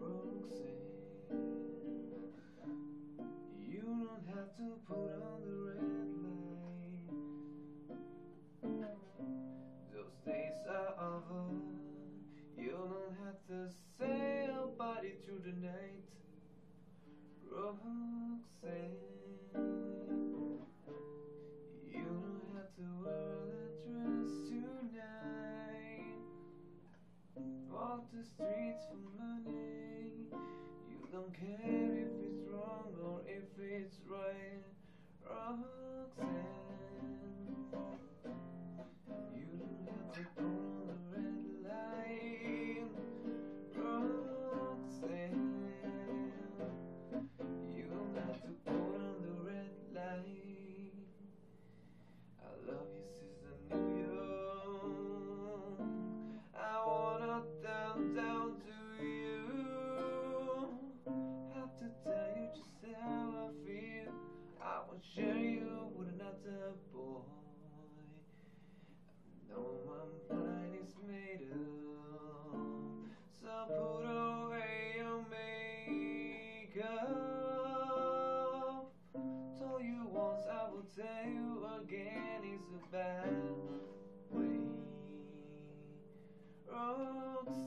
Roxanne, you don't have to put on the red light. Those days are over. You don't have to say a body through the night. Roxanne, the streets for money. You don't care if it's wrong or if it's right. Roxanne, would share you with another boy. I know my mind is made up, so put away your makeup. Told you once, I will tell you again, it's a bad way. Roxy.